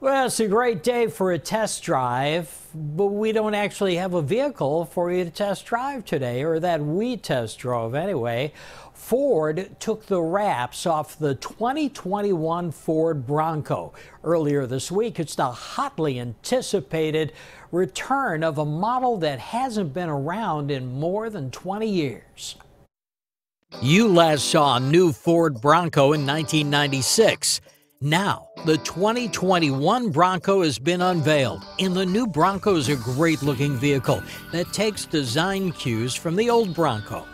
Well, it's a great day for a test drive, but we don't actually have a vehicle for you to test drive today, or that we test drove anyway. Ford took the wraps off the 2021 Ford Bronco. Earlier this week, it's the hotly anticipated return of a model that hasn't been around in more than 20 years. You last saw a new Ford Bronco in 1996. Now, the 2021 Bronco has been unveiled, and the new Bronco is a great looking vehicle that takes design cues from the old Bronco.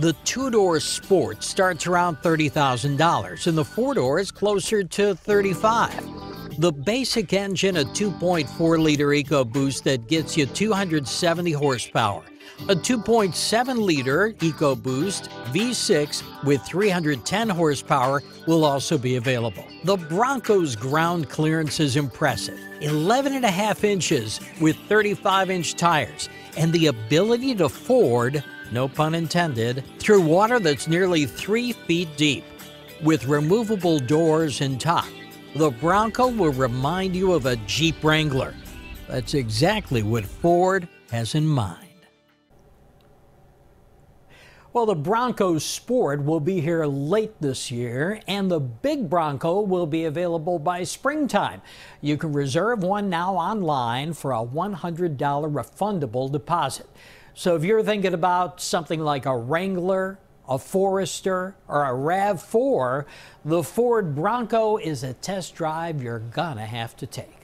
The two door Sport starts around $30,000, and the four door is closer to $35,000. The basic engine, a 2.4 liter EcoBoost that gets you 270 horsepower. A 2.7 liter EcoBoost V6 with 310 horsepower will also be available. The Bronco's ground clearance is impressive 11 and a half inches with 35 inch tires, and the ability to ford, no pun intended, through water that's nearly three feet deep. With removable doors and top, the Bronco will remind you of a Jeep Wrangler. That's exactly what Ford has in mind. Well, the Bronco Sport will be here late this year, and the big Bronco will be available by springtime. You can reserve one now online for a $100 refundable deposit. So if you're thinking about something like a Wrangler, a Forester, or a RAV4, the Ford Bronco is a test drive you're gonna have to take.